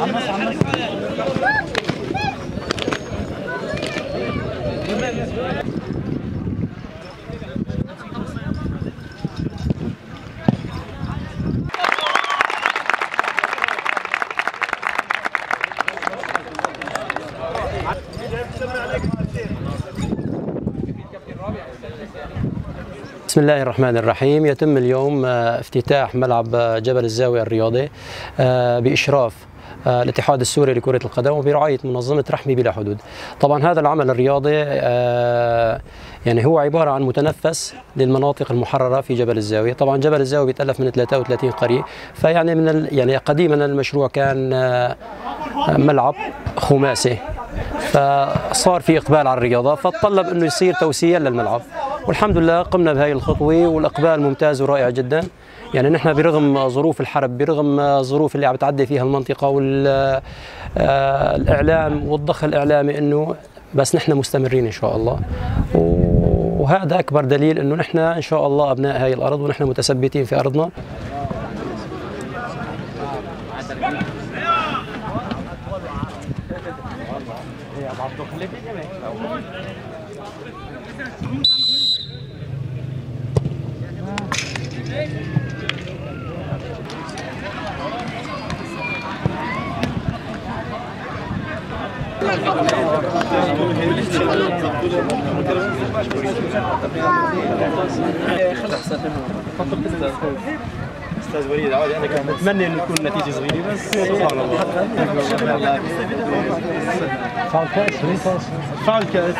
بسم الله الرحمن الرحيم. يتم اليوم آه، افتتاح ملعب آه، جبل الزاوية الرياضي آه، بإشراف الاتحاد السوري لكرة القدم وبرعاية منظمة رحمي بلا حدود. طبعا هذا العمل الرياضي يعني هو عبارة عن متنفس للمناطق المحررة في جبل الزاوية. طبعا جبل الزاوية بيتألف من 33 قرية فيعني من يعني قديما المشروع كان ملعب خماسي. فصار في إقبال على الرياضة فتطلب أنه يصير توسيع للملعب. والحمد لله قمنا بهذه الخطوة والإقبال ممتاز ورائع جدا. يعني نحن برغم ظروف الحرب برغم الظروف اللي عم تعدي فيها المنطقة والإعلام والضخ الإعلامي أنه بس نحن مستمرين إن شاء الله. وهذا أكبر دليل أنه نحن إن شاء الله أبناء هذه الأرض ونحن متثبتين في أرضنا. أستاذ وليد عادي أنا كنت متمنى انه تكون النتيجه صغيره بس سبحان الله فاول كاس فاول كاس